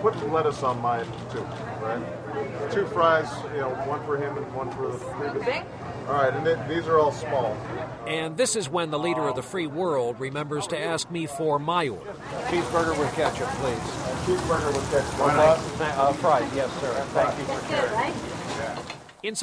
put lettuce on mine too, right? Two fries, you know, one for him and one for the. Big? All right, and th- these are all small. And this is when the leader of the free world remembers to ask me for my order. Cheeseburger with ketchup, please. Cheeseburger with ketchup. Why not? Uh, fried, yes, sir. Thank you for